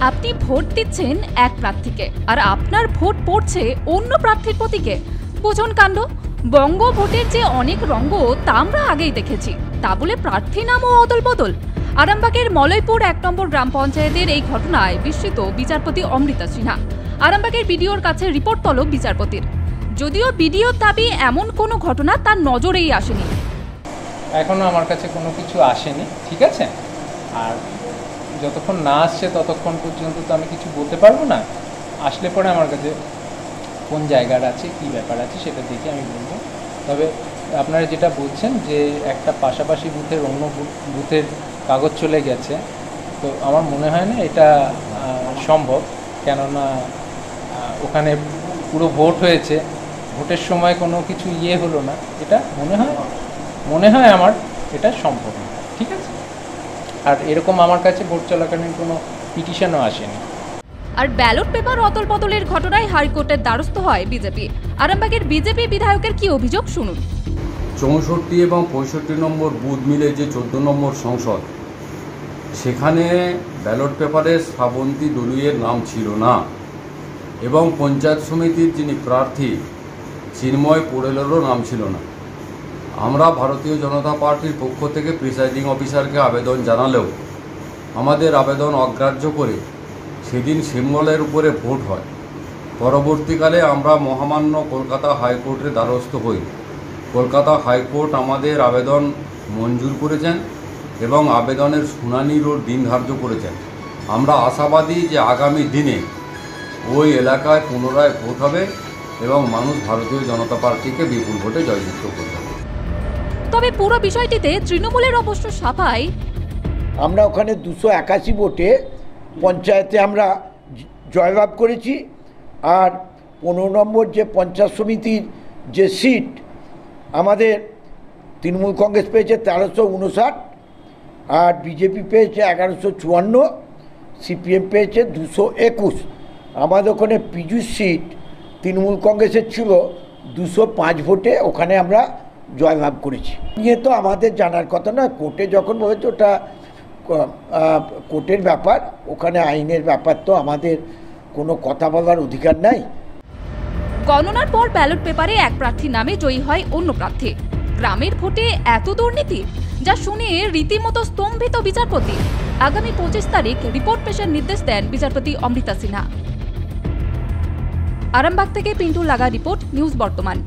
আপনি ভোট দিচ্ছেন এক প্রার্থীকে, আর আপনার ভোট পড়ছে অন্য প্রার্থীর প্রতীকে। বুঝুন কাণ্ড বঙ্গ ভোটের যে অনেক রঙ্গ তা আমরা আগেই দেখেছি। তা বলে প্রার্থী নামও অদল বদল আরামবাগের মলয়পুর এক নম্বর গ্রাম পঞ্চায়েতের এই ঘটনায় বিস্মিত বিচারপতি অমৃতা সিনহা। আরামবাগের বিডিওর কাছে রিপোর্ট তলব বিচারপতির। যদিও বিডিওর দাবি এমন কোনো ঘটনা তার নজরেই আসেনি। এখনও আমার কাছে কোনো কিছু আসেনি, ঠিক আছে? আর যতক্ষণ না আসছে ততক্ষণ পর্যন্ত তো আমি কিছু বলতে পারব না। আসলে পরে আমার কাছে কোন জায়গার আছে, কী ব্যাপার আছে সেটা দেখে আমি বলব। তবে আপনারা যেটা বলছেন যে একটা পাশাপাশি বুথের অন্য বুথের কাগজ চলে গেছে, তো আমার মনে হয় না এটা সম্ভব। কেননা ওখানে পুরো ভোট হয়েছে, ভোটের সময় কোনো কিছু ইয়ে হলো না। এটা মনে হয় মনে হয় আমার এটা সম্ভব ঠিক আছে? আর এরকম আমার কাছে ভোট চলাকালীন কোনো পিটিশনও আসেনি। আর ব্যালট পেপার অতল বদলের ঘটনায় হাইকোর্টের দ্বারস্থ হয় বিজেপি। আরামবাগের বিজেপি বিধায়কের কি অভিযোগ শুনুন। চৌষট্টি এবং পঁয়ষট্টি নম্বর বুথ মিলে যে চোদ্দ নম্বর সংসদ সেখানে ব্যালট পেপারে শ্রাবন্তী দলুইয়ের নাম ছিল না। এবং পঞ্চায়েত সমিতির যিনি প্রার্থী চিন্ময় পোড়েলেরও নাম ছিল না। আমরা ভারতীয় জনতা পার্টির পক্ষ থেকে প্রিসাইডিং অফিসারকে আবেদন জানালেও আমাদের আবেদন অগ্রাহ্য করে সেদিন সিম্বলের উপরে ভোট হয়। পরবর্তীকালে আমরা মহামান্য কলকাতা হাইকোর্টের দ্বারস্থ হই। কলকাতা হাইকোর্ট আমাদের আবেদন মঞ্জুর করেছেন এবং আবেদনের শুনানিরও দিন ধার্য করেছেন। আমরা আশাবাদী যে আগামী দিনে ওই এলাকায় পুনরায় ভোট হবে এবং মানুষ ভারতীয় জনতা পার্টিকে বিপুল ভোটে জয়যুক্ত করবে। তবে পুরো বিষয়টিতে তৃণমূলের অবশ্য সাফাই। আমরা ওখানে দুশো একাশি ভোটে পঞ্চায়েতে আমরা জয়লাভ করেছি। আর পনেরো নম্বর যে পঞ্চায়েত সমিতির যে সিট, আমাদের তৃণমূল কংগ্রেস পেয়েছে তেরোশো উনষাট, আর বিজেপি পেয়েছে এগারোশো চুয়ান্ন, সিপিএম পেয়েছে দুশো একুশ। আমাদের ওখানে পিজুর সিট তৃণমূল কংগ্রেসের ছিল দুশো পাঁচ ভোটে, ওখানে আমরা জয়লাভ করেছি। নিয়ে তো আমাদের জানার কথা না কোর্টে যখন বলেছে ওটা কোর্টের ব্যাপার, ওখানে আইনের ব্যাপার তো আমাদের কোনো কথা বলার অধিকার নাই। গণনার পর ব্যালট পেপারে এক প্রার্থীর নামে জয়ী হয় অন্য প্রার্থী। গ্রামের ভোটে এত দুর্নীতি, যা শুনে রীতিমতো স্তম্ভিত বিচারপতি। আগামী পঁচিশ তারিখ রিপোর্ট পেশের নির্দেশ দেন বিচারপতি অমৃতা সিনহা। আরামবাগ থেকে পিন্টু লাগা রিপোর্ট, নিউজ বর্তমান।